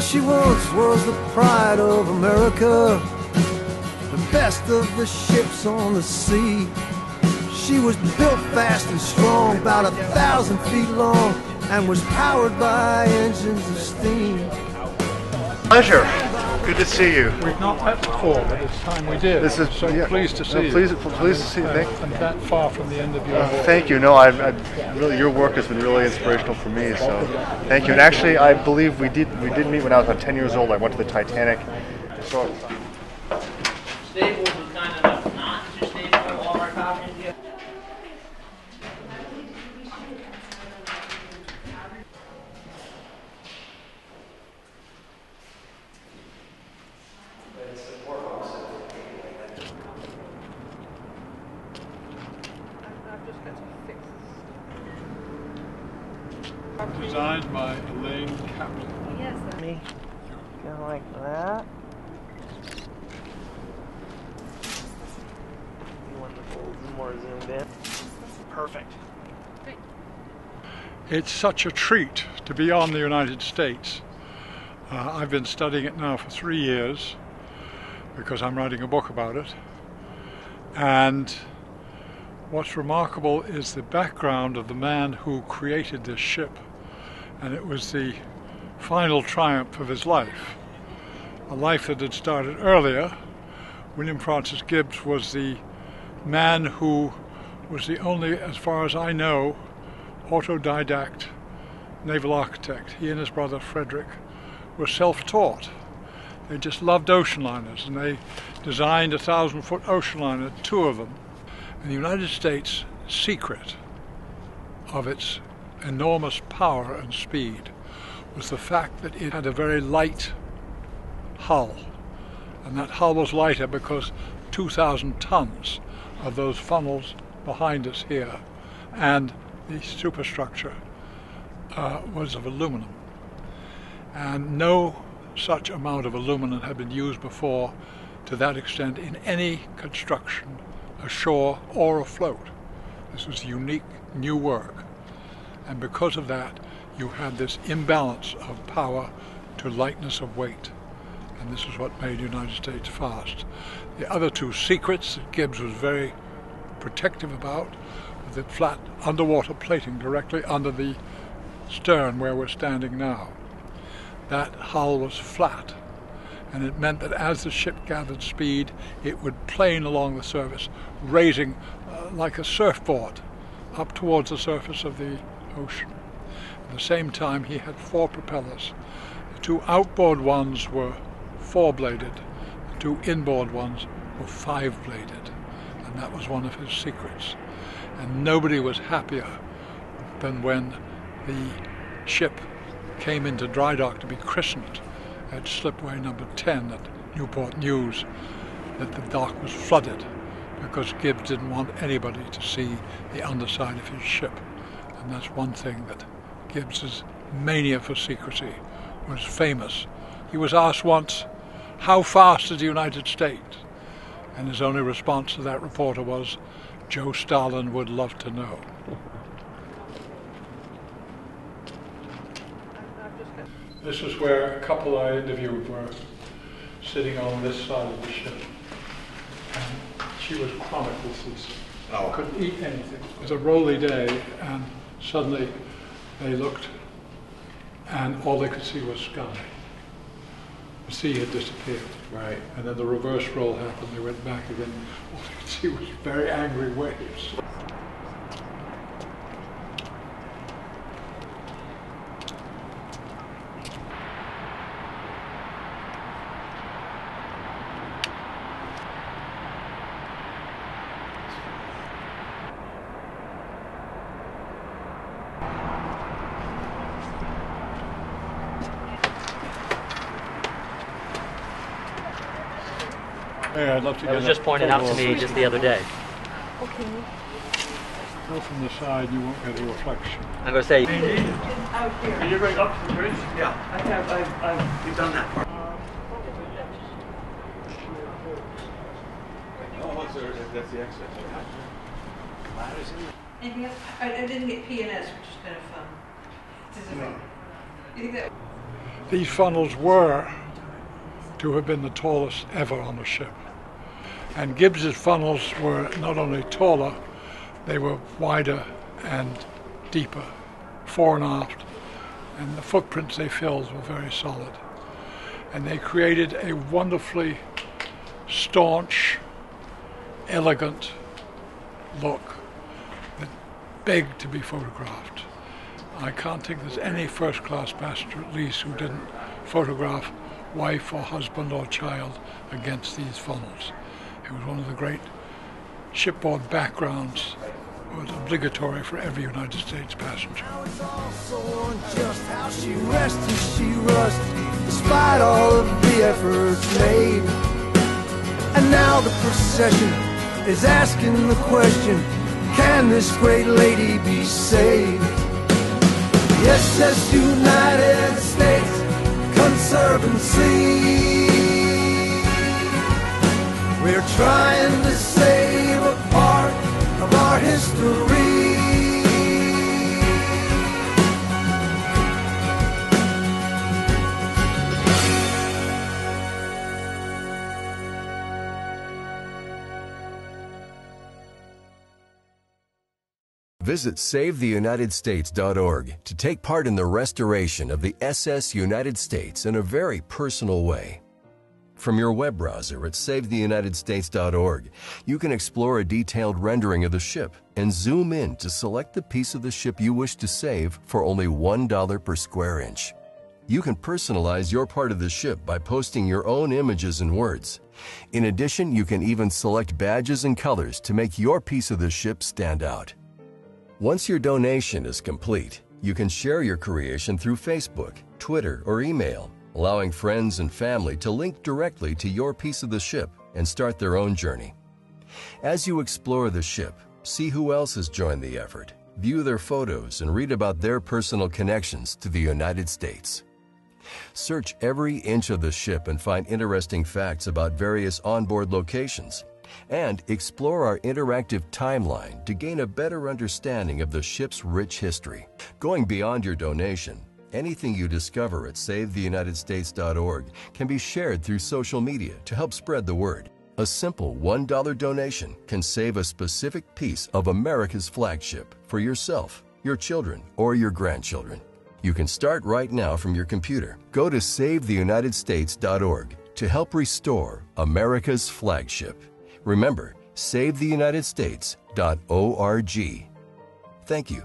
She once was the pride of America, the best of the ships on the sea. She was built fast and strong, about a thousand feet long, and was powered by engines of steam. Pleasure. Good to see you. We've not met before, but it's time we did. This is so yeah, pleased to see no, you. Pleased, pleased to see you. Thank, and that far from the end of your uh, thank you. No, I, I really your work has been really inspirational for me. So, thank you. And actually, I believe we did we did meet when I was about 10 years old. I went to the Titanic. So, Staples was kind enough not to staple all our copies yet. Designed by Elaine Kaplan. Yes. Let me, kind of like that. You want the folds more zoomed in. Perfect. It's such a treat to be on the United States. Uh, I've been studying it now for three years because I'm writing a book about it. And what's remarkable is the background of the man who created this ship. And it was the final triumph of his life. A life that had started earlier. William Francis Gibbs was the man who was the only, as far as I know, autodidact naval architect. He and his brother Frederick were self-taught. They just loved ocean liners and they designed a thousand foot ocean liner, two of them. And the United States' secret of its enormous power and speed was the fact that it had a very light hull. And that hull was lighter because 2,000 tons of those funnels behind us here and the superstructure uh, was of aluminum. And no such amount of aluminum had been used before to that extent in any construction, ashore or afloat. This was unique new work. And because of that, you had this imbalance of power to lightness of weight. And this is what made United States fast. The other two secrets that Gibbs was very protective about was the flat underwater plating directly under the stern where we're standing now. That hull was flat, and it meant that as the ship gathered speed, it would plane along the surface, raising uh, like a surfboard up towards the surface of the ocean. At the same time, he had four propellers. The two outboard ones were four-bladed, the two inboard ones were five-bladed, and that was one of his secrets. And nobody was happier than when the ship came into dry dock to be christened at slipway number 10 at Newport News that the dock was flooded because Gibbs didn't want anybody to see the underside of his ship. And that's one thing that Gibbs's mania for secrecy was famous. He was asked once, how fast is the United States? And his only response to that reporter was, Joe Stalin would love to know. This is where a couple I interviewed were sitting on this side of the ship. And she was chronic with this. Oh. Couldn't eat anything. It was a rolly day, and suddenly they looked, and all they could see was sky. The sea had disappeared. right. And then the reverse roll happened. They went back again. All they could see was very angry waves. Yeah, I'd love to That get was a just pointed out to photo me just the other day. Okay. Go from the side, you won't get a reflection. I'm going to say, out here. You're going up to the bridge? I have, I've, I've, You've done that part. Uh, oh, that's the exit. anything else? I, I didn't get PNS, which is kind of fun. It's just- You think that? These funnels were to have been the tallest ever on a ship. And Gibbs's funnels were not only taller, they were wider and deeper, fore and aft, and the footprints they filled were very solid. And they created a wonderfully staunch, elegant look that begged to be photographed. I can't think there's any first class passenger at least who didn't photograph wife or husband or child against these funnels. It was one of the great shipboard backgrounds. It was obligatory for every United States passenger. Just how she rests and she rusts, despite all of the efforts made. And now the procession is asking the question, can this great lady be saved? Yes, SS United States Conservancy. We're trying to save a part of our history. Visit SaveTheUnitedStates.org to take part in the restoration of the SS United States in a very personal way. From your web browser at SaveTheUnitedStates.org, you can explore a detailed rendering of the ship and zoom in to select the piece of the ship you wish to save for only $1 per square inch. You can personalize your part of the ship by posting your own images and words. In addition, you can even select badges and colors to make your piece of the ship stand out. Once your donation is complete, you can share your creation through Facebook, Twitter, or email, allowing friends and family to link directly to your piece of the ship and start their own journey. As you explore the ship, see who else has joined the effort, view their photos, and read about their personal connections to the United States. Search every inch of the ship and find interesting facts about various onboard locations and explore our interactive timeline to gain a better understanding of the ship's rich history. Going beyond your donation, anything you discover at SaveTheUnitedStates.org can be shared through social media to help spread the word. A simple $1 donation can save a specific piece of America's flagship for yourself, your children, or your grandchildren. You can start right now from your computer. Go to SaveTheUnitedStates.org to help restore America's flagship. Remember, SaveTheUnitedStates.org. Thank you.